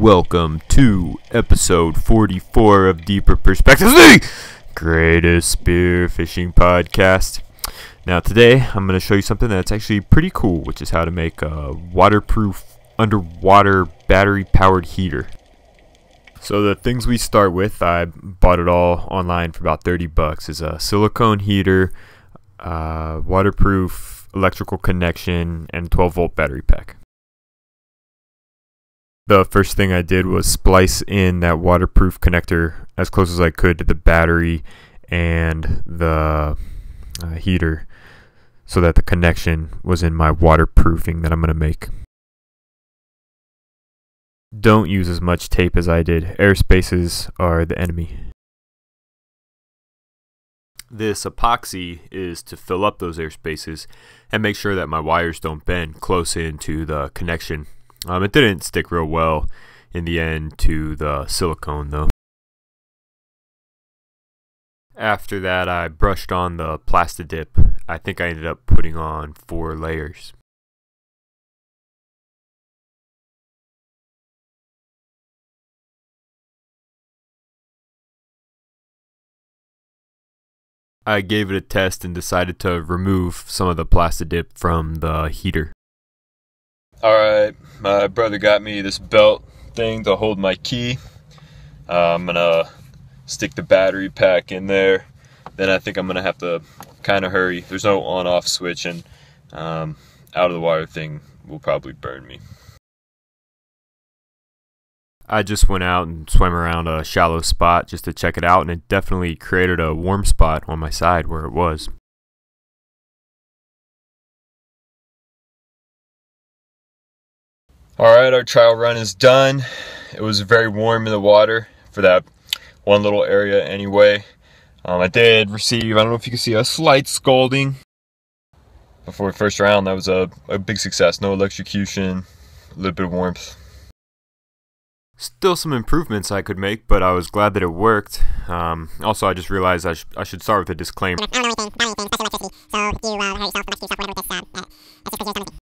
welcome to episode 44 of Deeper Perspectives, the greatest spear fishing podcast. Now, today I'm going to show you something that's actually pretty cool, which is how to make a waterproof underwater battery powered heater. So, the things we start with, I bought it all online for about 30 bucks, is a silicone heater, uh, waterproof electrical connection, and 12 volt battery pack the first thing I did was splice in that waterproof connector as close as I could to the battery and the uh, heater so that the connection was in my waterproofing that I'm going to make. Don't use as much tape as I did. Air spaces are the enemy. This epoxy is to fill up those air spaces and make sure that my wires don't bend close into the connection um, it didn't stick real well in the end to the silicone though. After that I brushed on the Plastidip. I think I ended up putting on four layers. I gave it a test and decided to remove some of the Plastidip from the heater. Alright, my brother got me this belt thing to hold my key. Uh, I'm gonna stick the battery pack in there. Then I think I'm gonna have to kind of hurry. There's no on off switch, and um, out of the water thing will probably burn me. I just went out and swam around a shallow spot just to check it out, and it definitely created a warm spot on my side where it was. Alright, our trial run is done. It was very warm in the water for that one little area anyway. Um, I did receive, I don't know if you can see, a slight scalding before the first round. That was a, a big success. No electrocution, a little bit of warmth. Still some improvements I could make, but I was glad that it worked. Um, also, I just realized I, sh I should start with a disclaimer.